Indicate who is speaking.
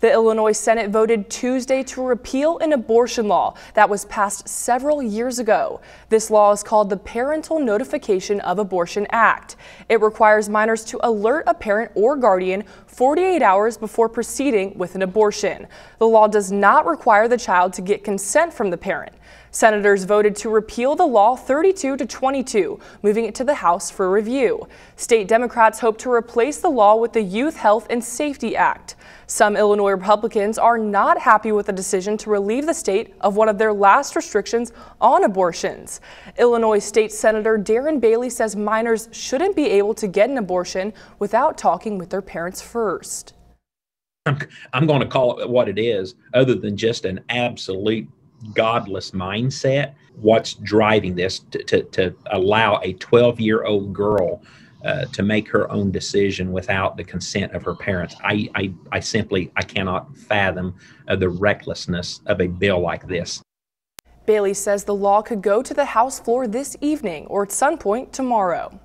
Speaker 1: The Illinois Senate voted Tuesday to repeal an abortion law that was passed several years ago. This law is called the Parental Notification of Abortion Act. It requires minors to alert a parent or guardian 48 hours before proceeding with an abortion. The law does not require the child to get consent from the parent. Senators voted to repeal the law 32 to 22, moving it to the House for review. State Democrats hope to replace the law with the Youth Health and Safety Act. Some Illinois Republicans are not happy with the decision to relieve the state of one of their last restrictions on abortions. Illinois State Senator Darren Bailey says minors shouldn't be able to get an abortion without talking with their parents first.
Speaker 2: I'm, I'm going to call it what it is, other than just an absolute godless mindset. What's driving this to, to, to allow a 12 year old girl uh, to make her own decision without the consent of her parents. I, I, I simply I cannot fathom uh, the recklessness of a bill like this.
Speaker 1: Bailey says the law could go to the House floor this evening or at some point tomorrow.